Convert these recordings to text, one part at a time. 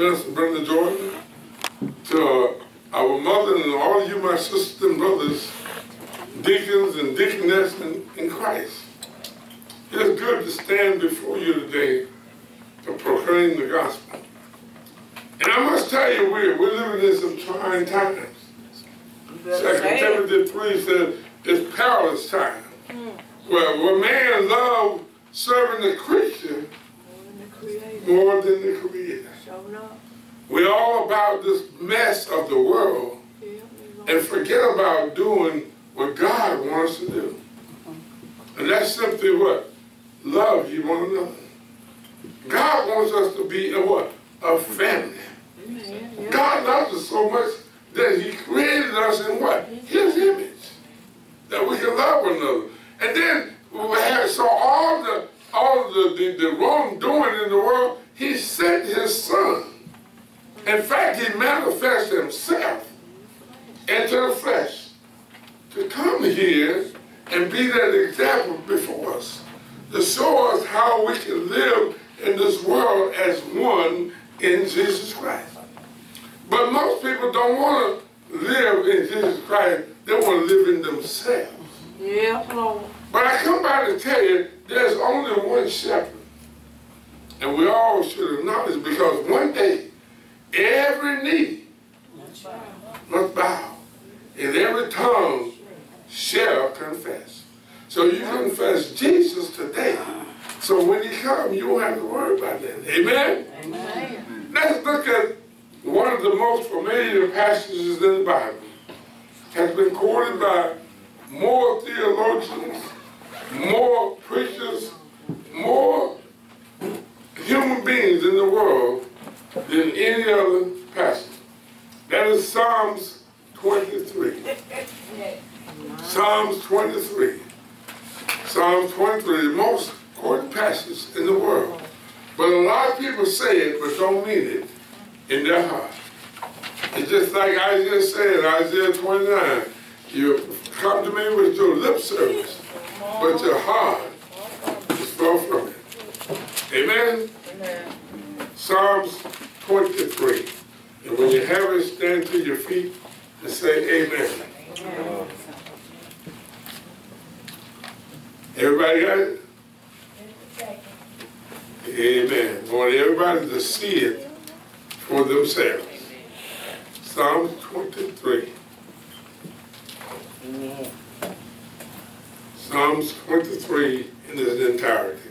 Brenda Jordan, to uh, our mother and all of you, my sisters and brothers, deacons and deaconess in, in Christ. It's good to stand before you today to proclaim the gospel. And I must tell you, we're, we're living in some trying times. Second Timothy 3 says it's perilous time. Where, where man love serving the creature more than the creator. We're all about this mess of the world and forget about doing what God wants to do. And that's simply what? Love you one another. God wants us to be a what? A family. God loves us so much that he created us in what? His image. That we can love one another. And then we have, so all the all the, the, the wrongdoing in the world, he sent his son. In fact, he manifested himself into the flesh to come here and be that example before us, to show us how we can live in this world as one in Jesus Christ. But most people don't want to live in Jesus Christ. They want to live in themselves. Yeah, Lord. But I come by to tell you, there's only one shepherd. And we all should acknowledge because one day, every knee must bow, and every tongue shall confess. So you confess Jesus today. So when he comes, you won't have to worry about that. Amen? Amen. Let's look at one of the most familiar passages in the Bible. Has been quoted by more theologians, more preachers, more human beings in the world than any other passage. That is Psalms 23. Psalms 23. Psalms 23, the most quoted passage in the world. But a lot of people say it but don't mean it in their heart. It's just like Isaiah said, Isaiah 29, you come to me with your lip service, but your heart is far from. Amen? Amen. Psalms 23. And when you have it, stand to your feet and say amen. Everybody got it? Amen. I want everybody to see it for themselves. Psalm 23. Psalms 23 in its entirety.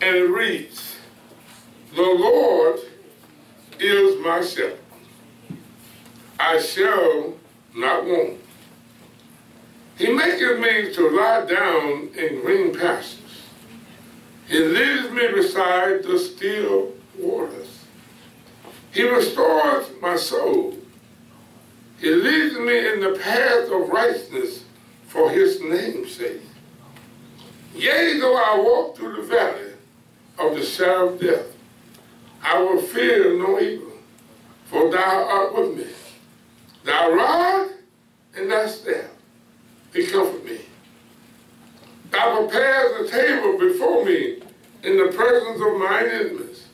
And it reads, The Lord is my shepherd. I shall not want. He maketh me to lie down in green pastures. He leads me beside the still waters. He restores my soul. He leads me in the path of righteousness for his name's sake. Yea, though I walk through the valley of the shadow of death, I will fear no evil, for thou art with me. Thy rod and thy staff, they comfort me. Thou prepares a table before me in the presence of my enemies.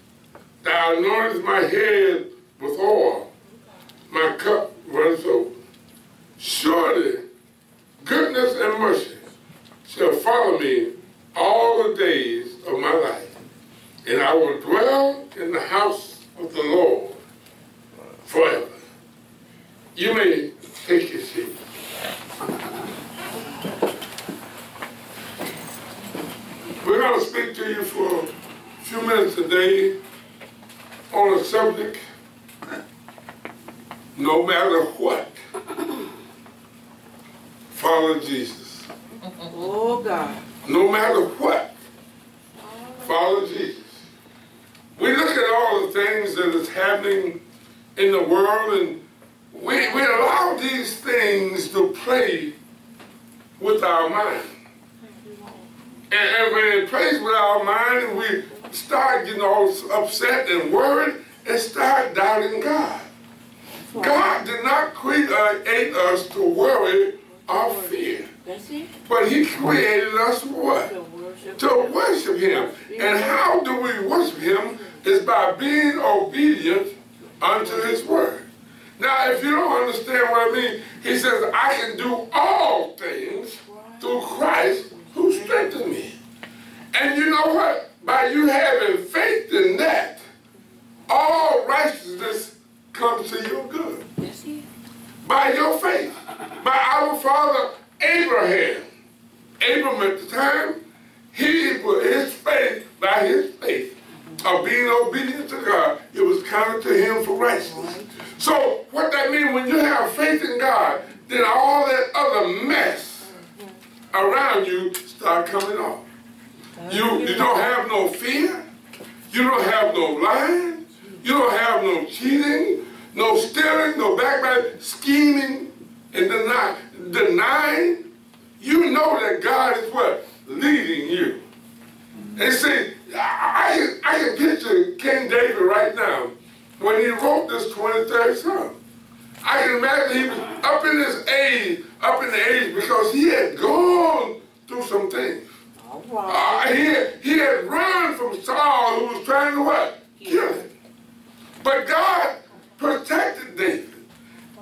Thou anointest my head with oil. My cup runs over. Surely goodness and mercy shall follow me all the days of my life, and I will dwell in the house of the Lord forever. You may take your seat. We're going to speak to you for a few minutes today on a subject no matter what, follow Jesus. Oh, God. No matter what, follow Jesus. We look at all the things that is happening in the world and we, we allow these things to play with our mind. And, and when it plays with our mind, we start getting all upset and worried and start doubting God. God did not create us to worry or fear. That's it. But he created us for what? To worship to worship him. And how do we worship him? Is by being obedient unto his word. Now, if you don't understand what I mean, he says, I can do all things through Christ who strengthens me. And you know what? By you having faith in that, all righteousness comes to your good. By your faith. By our father Abraham. Abram at the time, he put his faith by his faith of being obedient to God. It was counted to him for righteousness. So what that means, when you have faith in God, then all that other mess around you start coming off. You, you don't have no fear. You don't have no lying. You don't have no cheating, no stealing, no backbiting, scheming, and deny, denying. You know that God is what? Leading you. And see, I, I, I can picture King David right now when he wrote this 23rd Psalm. I can imagine he was up in his age, up in the age, because he had gone through some things. Uh, he, had, he had run from Saul, who was trying to what? Kill him. But God protected David.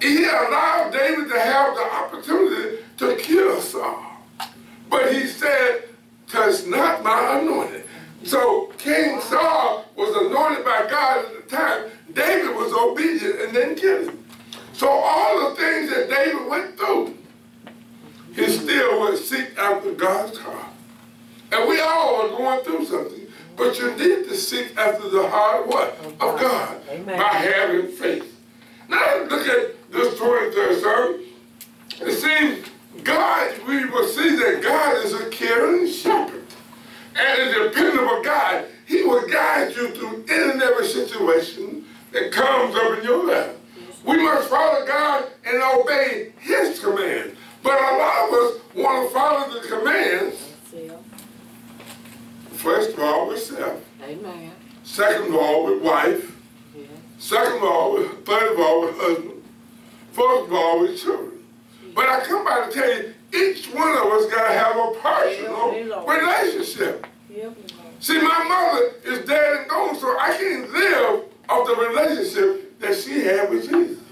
He allowed David to have the opportunity to kill Saul. But he said, touch not my anointed. So King Saul was anointed by God at the time. David was obedient and then killed him. So all the things that David went through, he still would seek after God's heart. And we all are going through something. But you need to seek after the heart of what? Of God. Amen. By having faith. Now look at this 23rd Psalm. It seems God, we will see that God is a caring shepherd. And a dependable God. He will guide you through any and every situation that comes up in your life. We must follow God and obey His command. But a lot of us want to follow the commands, first of all, with self. Amen. Second of all, with wife. Yeah. Second of all, with, third of all, with husband. Fourth of all, with children. But I come by to tell you, each one of us got to have a personal relationship. Yep. See, my mother is dead and gone, so I can't live off the relationship that she had with Jesus.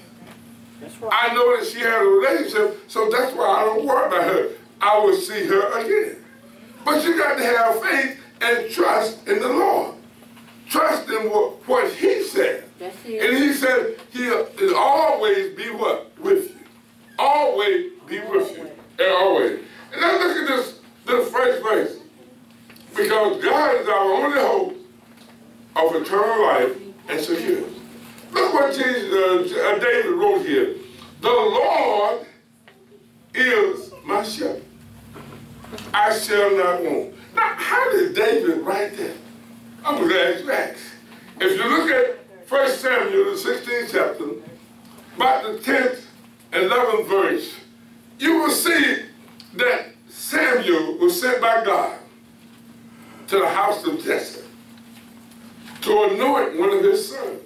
That's right. I know that she had a relationship, so that's why I don't worry about her. I will see her again. But you got to have faith and trust in the Lord. Trust in what, what He said. And. He said He'll, always be what? With. Always be with you. And always. And now look at this, this first verse. Because God is our only hope of eternal life and security. Look what Jesus, uh, David wrote here. The Lord is my shepherd. I shall not want. Now, how did David write that? I'm glad you asked. If you look at 1 Samuel, the 16th chapter, about the 10th and 11th verse, you will see that Samuel was sent by God to the house of Jesse to anoint one of his sons.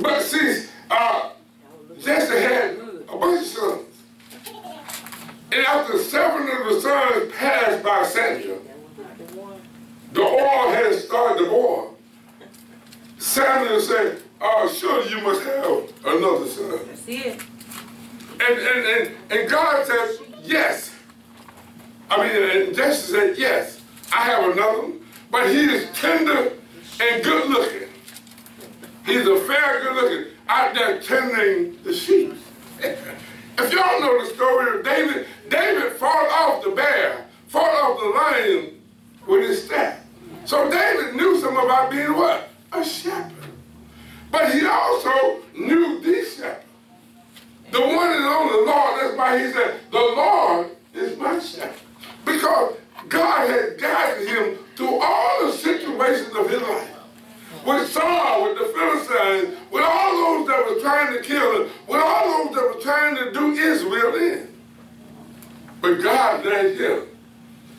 But see, uh, Jesse had a bunch of sons. And after seven of the sons passed by Samuel, the oil had started to boil. Samuel said, oh, surely you must have another son. That's it. And, and, and, and God says, yes. I mean, and Jesse said, yes, I have another one, but he is tender and good looking. He's a fair good looking, out there tending the sheep. if y'all know the story of David, David fought off the bear, fought off the lion with his staff. So David knew something about being what? A shepherd. But he also knew the shepherd. The one and only Lord, that's why he said, the Lord is my shepherd. Because God had guided him through all the situations of his life. With Saul, with the Philistines, with all those that were trying to kill him, with all those that were trying to do Israel in. But God led him.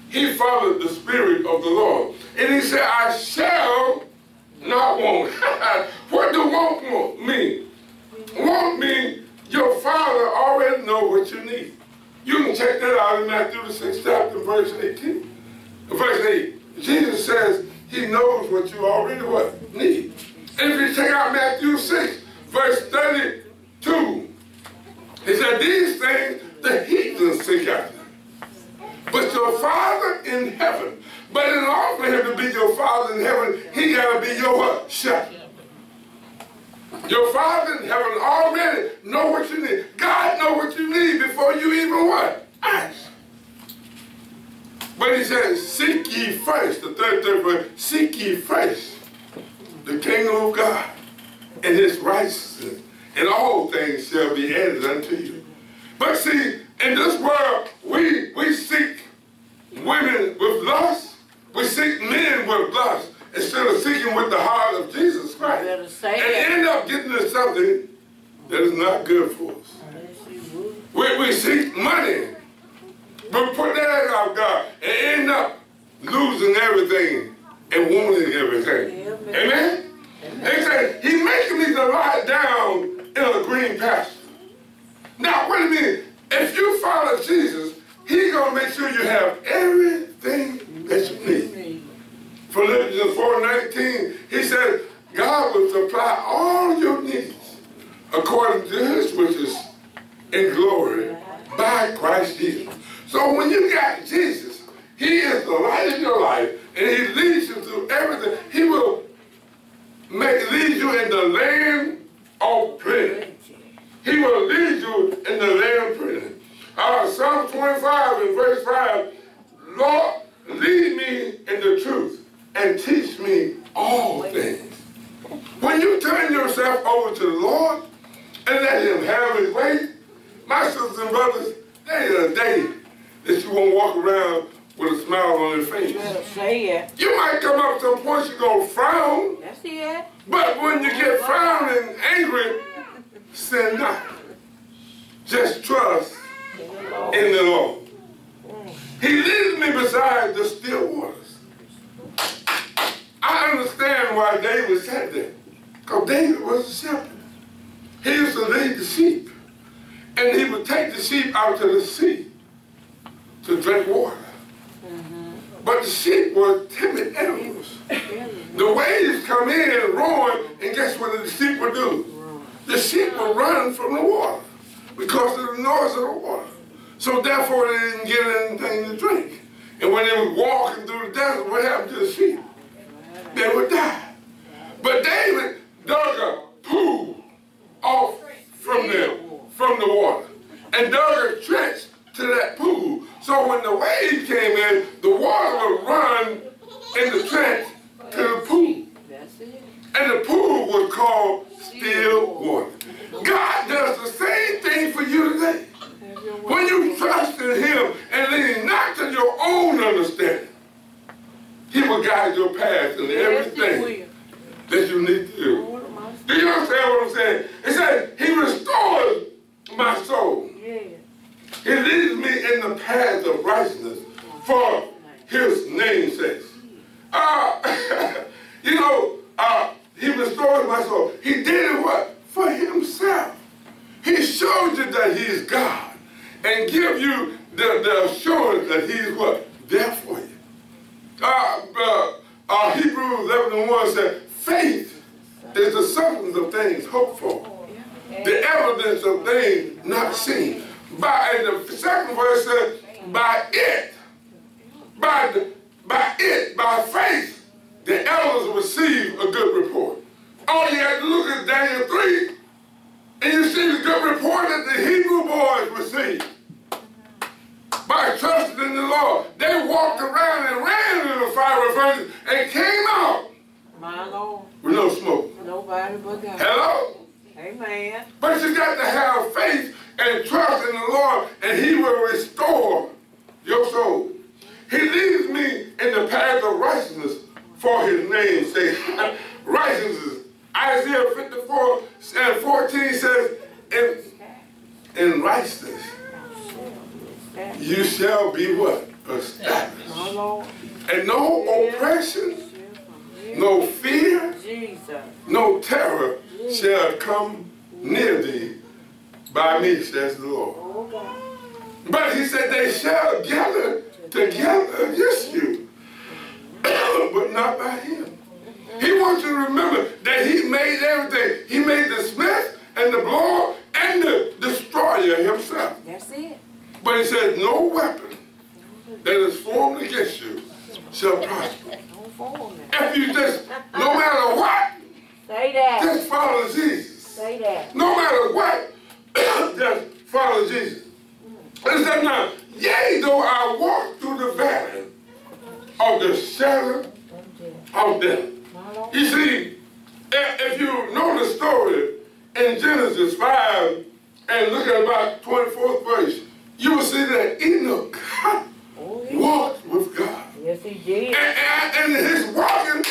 He followed the Spirit of the Lord. And he said, I shall not want. what do want, mean? Want mean your father already know what you need. You can check that out in Matthew the 6th chapter, verse 18. verse 8, Jesus says he knows what you already what need. And if you check out Matthew 6, verse 32, he said, These things the heathens seek after. But your Father in heaven, but in order for him to be your Father in heaven, he gotta be your what? Shepherd. Your Father in heaven already know what you need. God know what you need before you even what? Ask. But he says, seek ye first, the third, third verse, seek ye first the kingdom of God and his righteousness, and all things shall be added unto you. But see, in this world, we, we seek women with lust, we seek men with lust, instead of seeking with the heart of Jesus Christ. and end up getting to something that is not good for us. We, we seek money. But put that out, of God, and end up losing everything and wanting everything. Amen. Amen? They say, he making me to lie down in a green pasture. Now, wait a minute. If you follow Jesus, he's going to make sure you have everything that you need. Philippians 4.19, he said, God will supply all your needs according to his riches in glory by Christ Jesus. So when you got Jesus, he is the light of your life, and he leads you through everything. He will make lead you in the land of plenty. He will lead you in the land of plenty. Uh, Psalm 25 and verse 5, Lord, lead me in the truth and teach me all things. When you turn yourself over to the Lord and let him have his way, my sisters and brothers, there is a day that you won't walk around with a smile on your face. Better say it. You might come up to some point you're going to frown, That's it. but when you get frowning and angry, sin not. Just trust in the Lord. He leads me beside the still waters. I understand why David said that. Because David was a shepherd. He used to lead the sheep. And he would take the sheep out to the sea to drink water. The sheep were timid animals. The waves come in roaring, and guess what the sheep would do? The sheep would run from the water because of the noise of the water. So therefore they didn't get anything to drink. And when they were walking through the desert, what happened to the sheep? They would die. But David dug a pool off from them, from the water, and dug a trench to that pool. So when the waves came in, the water would run in the trench to the pool. And the pool was called still water. God does the same thing for you today. When you trust in him and lean not to your own understanding, he will guide your path in everything that you need to do. Do you understand what I'm saying? It says, he restores my soul. He leads me in the path of righteousness for his name's sake. Uh, you know, uh, he restores my soul. He did it what? For himself. He showed you that he's God and give you the, the assurance that he's what? There for you. Uh, uh, uh, Hebrews 11 and 1 said, faith is the substance of things hoped for the evidence of things not seen. By and the second verse says, by it, by the, by it, by faith, the elders receive a good report. All you have to look at Daniel 3, and you see the good report that the Hebrew boys received. By trusting in the Lord. They walked around and ran in the fiery furnace and came out My Lord. with no smoke. Nobody but God. Hello? Amen. But you got to have faith and trust in the Lord, and He will restore your soul. He leads me in the path of righteousness for His name's sake. righteousness. Isaiah 54 and 14 says, in, in righteousness you shall be what? Established. And no oppression, no fear, no terror shall come near thee by me, says the Lord. But he said they shall gather together against you. but not by him. He wants you to remember that he made everything. He made the smith and the blower and the destroyer himself. That's it. But he says, no weapon that is formed against you shall prosper. Don't fall now. If you just, no matter what, Say that. just follow Jesus. Say that. No matter what, just follow Jesus. It said now, yea, though I walk through the valley of the shadow of death. My Lord. You see, if if you know the story Genesis 5 and look at about 24th verse, you will see that Enoch Oh, yeah. walked with God. Yes, he did. And, and, and his walking,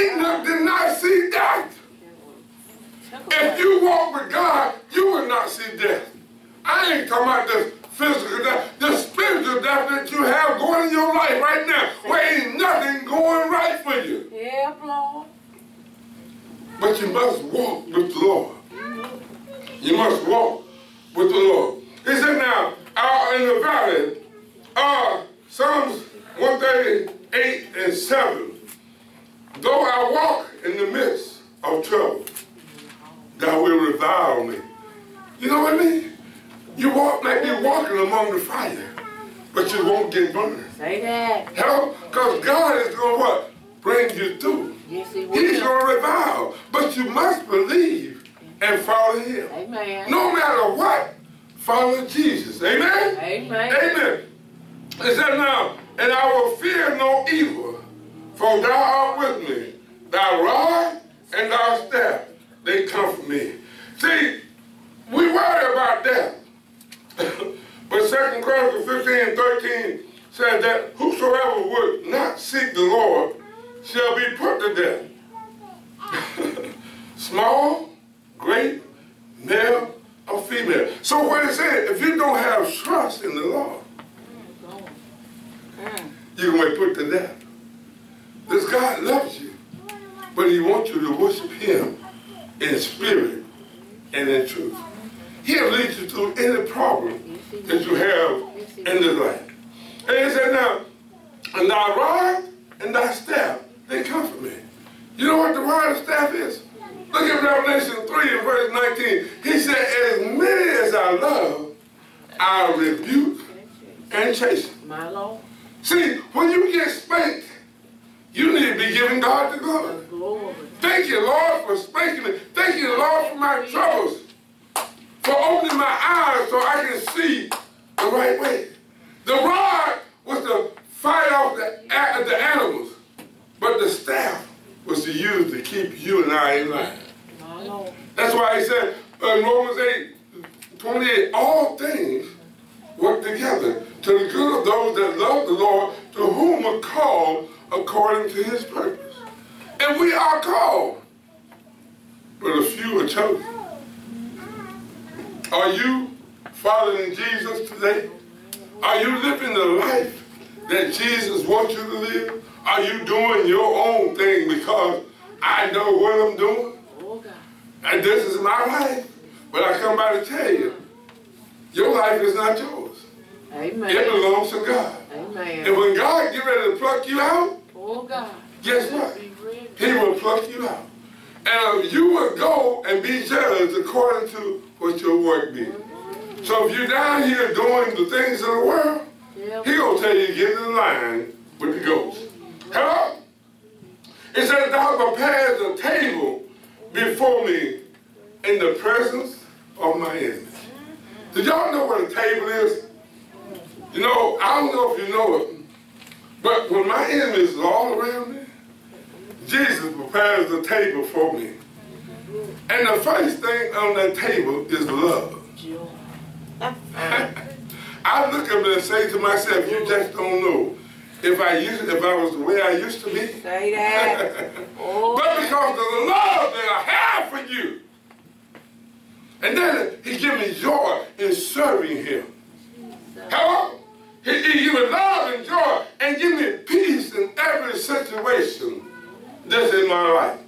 Enoch did not see death. If you walk with God, you will not see death. I ain't talking about the physical death, the spiritual death that you have going in your life right now, where ain't nothing going right for you. Yeah, Lord. But you must walk with the Lord. You must walk with the Lord. He said now, out in the valley, uh, Psalms 138 and 7, though I walk in the midst of trouble, thou will revile me. You know what I mean? You walk like you're walking among the fire, but you won't get burned. Say that. Hello? Because God is going to what? Bring you through. Yes, he will. He's going to revile. But you must believe and follow him. Amen. No matter what, follow Jesus. Amen? Amen. Amen. It said now, and I will fear no evil, for thou art with me. Thy rod and thy staff, they comfort me. See, we worry about death. but Second Chronicles 15 and 13 says that whosoever would not seek the Lord shall be put to death. Small, great, male, or female. So what it said, if you don't have trust in the Lord, to be put to death. This God loves you, but he wants you to worship him in spirit and in truth. He'll lead you through any problem that you have in this life. And he said, now, and thy rod and thy staff, they comfort me. You know what the rod and staff is? Look at Revelation 3 and verse 19. He said, as many as I love, I rebuke and chasten. My Lord. See, when you get spanked, you need to be giving God the glory. Glory. Thank you, Lord, for spanking me. Thank you, Lord, for my troubles, for opening my eyes so I can see the right way. The rod was to fight off the, the animals, but the staff was to use to keep you and I in line. That's why he said in Romans 8, 28, all things work together to the good of those that love the Lord, to whom are called according to his purpose. And we are called, but a few are chosen. Are you following Jesus today? Are you living the life that Jesus wants you to live? Are you doing your own thing because I know what I'm doing? Oh, And this is my life. But I come by to tell you, your life is not yours. Amen. It belongs to God. Amen. And when God get ready to pluck you out, Oh, God. guess what? He will pluck you out. And uh, you will go and be judged according to what your work be. So if you're down here doing the things of the world, Help. he gonna tell you get in line with the ghost. Hello? It says thou prepares a table before me in the presence of my enemies. Did y'all know what a table is? You know, I don't know if you know it, but when my enemies are all around me, Jesus prepares the table for me. And the first thing on that table is love. I look at it and say to myself, you just don't know if I used, if I was the way I used to be. Say that. Oh, But because of the love that I have for you. And then he give me joy in serving him. Hello? He, he give me love and joy and give me peace in every situation that's in my life.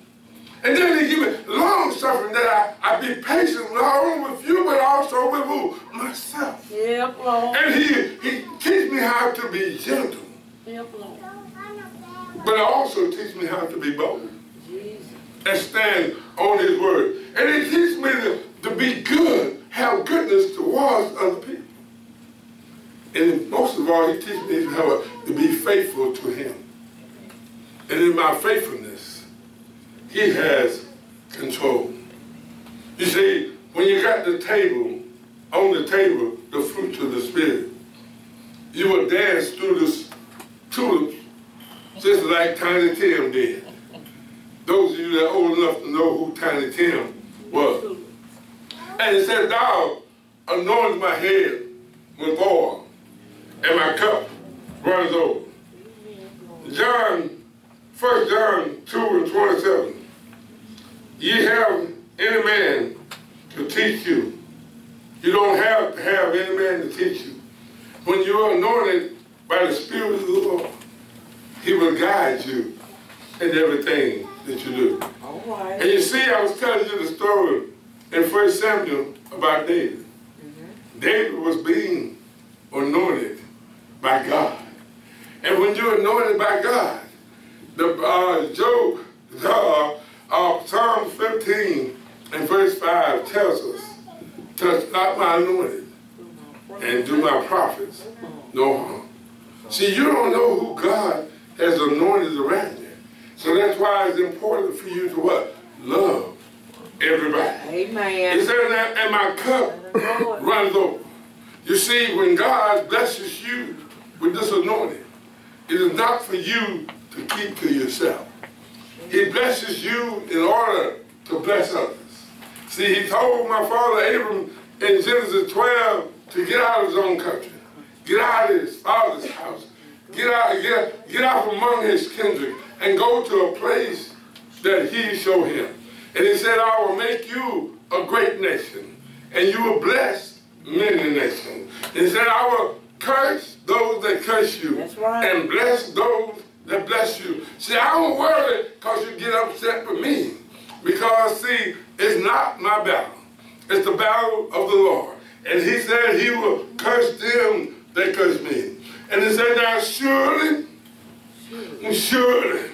And then he give me long suffering that I, I be patient not only with you but also with who? Myself. help, Lord. And he, he teach me how to be gentle. But it also teaches me how to be bold and stand on His word. And it teaches me to, to be good, have goodness towards other people. And most of all, He teaches me how to be faithful to Him. And in my faithfulness, He has control. You see, when you got the table, on the table, the fruits of the Spirit, you will dance through the tulips just like Tiny Tim did. Those of you that are old enough to know who Tiny Tim was. And it said, Thou anointed my head with oil, and my cup runs over. John, 1 John 2 and 27. Ye have any man to teach you. You don't have to have any man to teach you. When you're anointed by the Spirit of the Lord, He will guide you in everything that you do. All right. And you see, I was telling you the story in 1 Samuel about David. David was being anointed by God. And when you're anointed by God, the uh, Job, uh, uh, Psalm 15 and verse 5 tells us, touch not my anointed and do my prophets no harm. See, you don't know who God has anointed around you. So that's why it's important for you to what? Love everybody. Amen. said that, and my cup runs over. You see, when God blesses you with this anointing, it is not for you to keep to yourself. He blesses you in order to bless others. See, he told my father Abram in Genesis 12 to get out of his own country, get out of his father's house, get out, get, get out among his kindred, and go to a place that he showed him. And he said, I will make you a great nation, and you will bless many nations. He said, I will curse those that curse you, right. and bless those that bless you. See, I don't worry because you get upset with me. Because, see, it's not my battle. It's the battle of the Lord. And he said he will curse them that curse me. And he said, now surely, surely,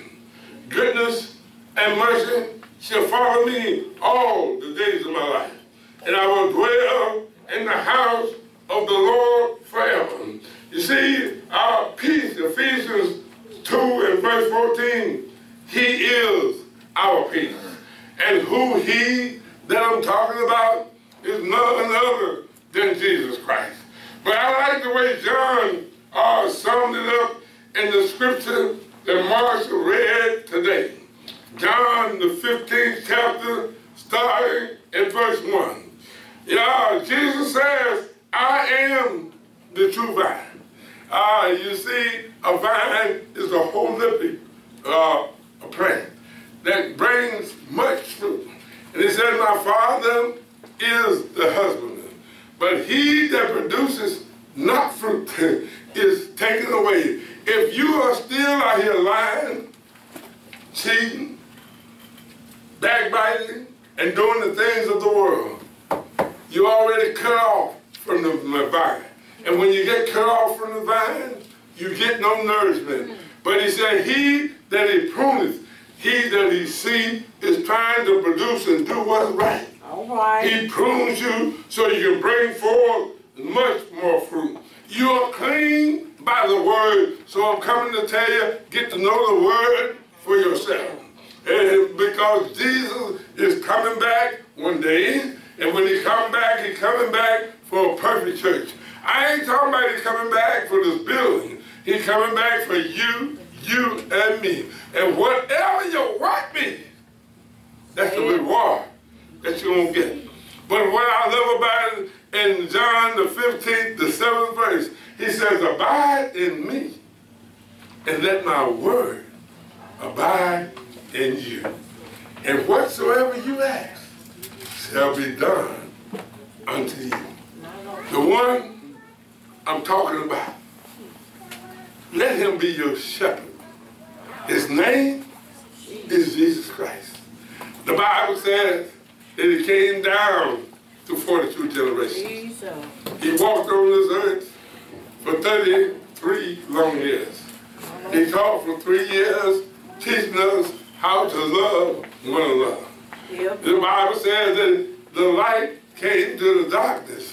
goodness and mercy shall follow me all the days of my life. And I will dwell in the house of the Lord forever. You see, our peace, Ephesians 2 and verse 14, he is our peace. And who he that I'm talking about is none other than Jesus Christ. But I like the way John uh, summed it up in the scripture that Marshall read today. John, the 15th chapter, starting in verse 1. Yeah, Jesus says, I am the true vine. Uh, you see, a vine is a holistic uh, a plant that brings much fruit. And he said, My Father is the husbandman. But he that produces not fruit is taken away. If you are still out here lying, cheating, backbiting, and doing the things of the world, you're already cut off from the, vine. And when you get cut off from the vine, you get no nourishment. But he said, he that he pruneth, he that he see is trying to produce and do what's right. All right. He prunes you so you can bring forth much more fruit. You are clean by the word. So I'm coming to tell you, get to know the word for yourself. And because Jesus is coming back one day, and when he come back, he's coming back for a perfect church. I ain't talking about he's coming back for this building. He's coming back for you, you, and me. And whatever you want me, that's the reward that you're going to get. But what I love about it, in John the 15th, the 7th verse, he says, Abide in me, and let my word abide in you. And whatsoever you ask shall be done unto you. The one I'm talking about, let him be your shepherd. His name is Jesus Christ. The Bible says he came down to 42 generations. Jesus. He walked on this earth for 33 long years. He taught for three years, teaching us how to love one another. Yep. The Bible says that the light came to the darkness,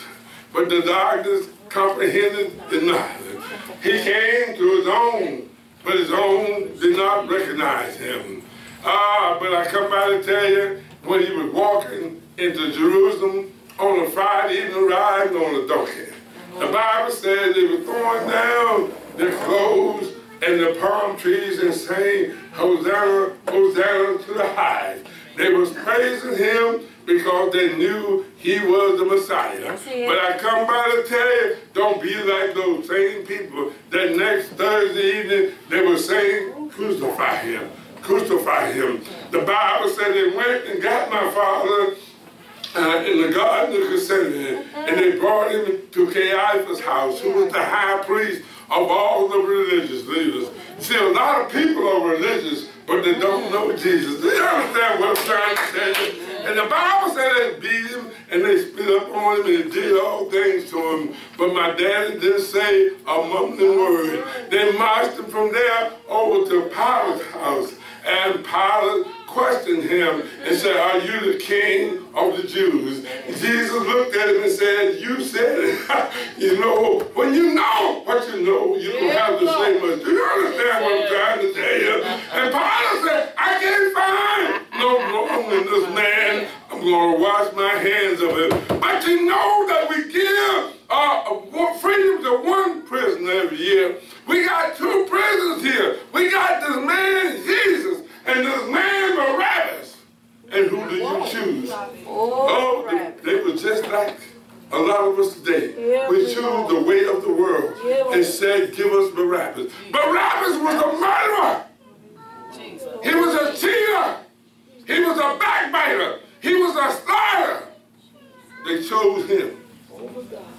but the darkness comprehended it not. He came to his own, but his own did not recognize him. Ah, but I come by to tell you, when he was walking into Jerusalem on a Friday evening riding on a donkey, the Bible says they were throwing down their clothes and the palm trees and saying, Hosanna, Hosanna to the highest. They was praising him because they knew he was the Messiah. But I come by to tell you, don't be like those same people that next Thursday evening they were saying, crucify him, crucify him. The Bible said they went and got my father uh, in the Garden of Gethsemane, and they brought him to Caiaphas' house, who was the high priest of all the religious leaders. See, a lot of people are religious, but they don't know Jesus. Do you understand what I'm trying to say? And the Bible said they beat him, and they spit up on him, and did all things to him. But my daddy didn't say a mumbling word. They marched him from there over to Pilate's house, and Pilate questioned him and said, Are you the king of the Jews? Jesus looked at him and said, You said it. you know, when you know what you know, you don't have to say much. Do you understand what I'm trying to tell you? And Pilate said, I can't find no wrong in this man. I'm going to wash my hands of him. But you know that we give uh, one- freedom to one prisoner every year. We got two prisoners here. We got this man, Jesus, and this man, Barabbas. And who do you choose? Oh, Oh, right. they, they were just like a lot of us today. Yeah, we we choose are. the way of the world Yeah, we and are. said, give us Barabbas. Barabbas was a murderer. He was a cheater. He was a backbiter. He was a slayer. They chose him.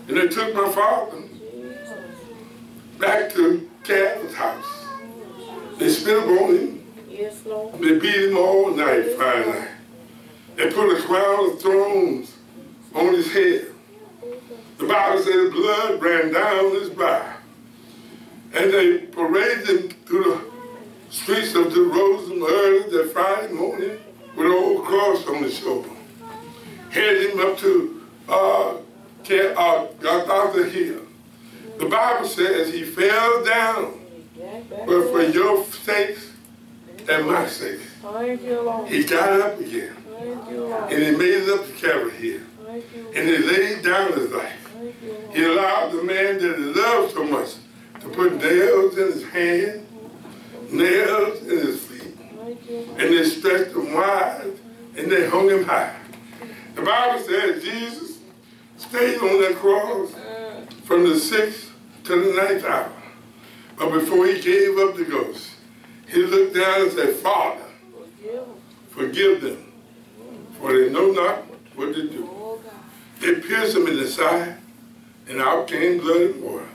And they took my father back to Calvin's house. They spit upon him. Yes, Lord. They beat him all night, Friday night. They put a crown of thorns on his head. The Bible said blood ran down his back. And they paraded him through the streets of Jerusalem early that Friday morning with an old cross on his shoulder. Headed him up to uh, uh, Golgotha Hill. The Bible says he fell down, but for your sakes and my sake, Thank you, Lord. he got up again. Thank you, Lord. And he made it up to Calvary Hill. And he laid down his life. He allowed the man that he loved so much to put nails in his hands, nails in his feet, and they stretched him wide, and they hung him high. The Bible says Jesus stayed on that cross from the sixth to the ninth hour. But before he gave up the ghost, he looked down and said, Father, Forgive them. for they know not what to do. They pierced him in the side, and out came blood and water.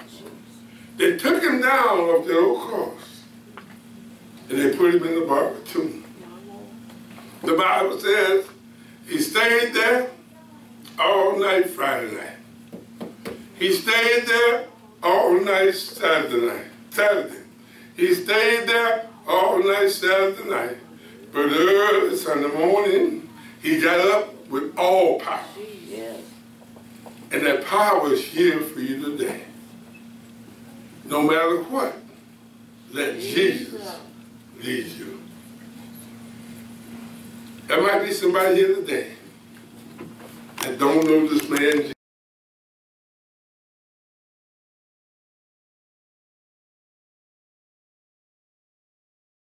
They took him down off that old cross, and they put him in the barber tomb. The Bible says he stayed there all night Friday night. He stayed there all night Saturday night. Saturday. He stayed there all night Saturday night. But early Sunday morning, he got up with all power. And that power is here for you today. No matter what, let Jesus lead you. There might be somebody here today that don't know this man